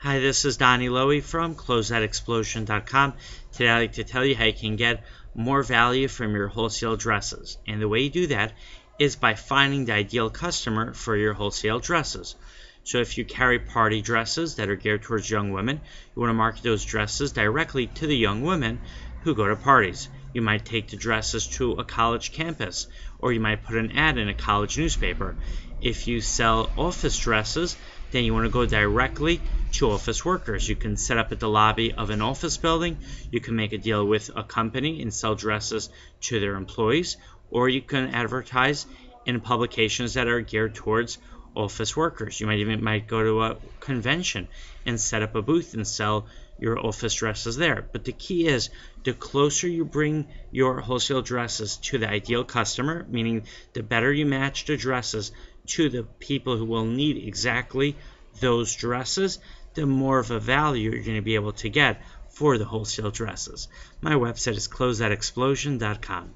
Hi, this is Donny Lowy from CloseoutExplosion.com. Today I'd like to tell you how you can get more value from your wholesale dresses. And the way you do that is by finding the ideal customer for your wholesale dresses. So if you carry party dresses that are geared towards young women, you want to market those dresses directly to the young women who go to parties. You might take the dresses to a college campus, or you might put an ad in a college newspaper. If you sell office dresses, then you want to go directly to office workers. You can set up at the lobby of an office building. You can make a deal with a company and sell dresses to their employees, or you can advertise in publications that are geared towards office workers. You might even might go to a convention and set up a booth and sell your office dresses there. But the key is the closer you bring your wholesale dresses to the ideal customer, meaning the better you match the dresses to the people who will need exactly those dresses, the more of a value you're going to be able to get for the wholesale dresses. My website is closeoutexplosion.com.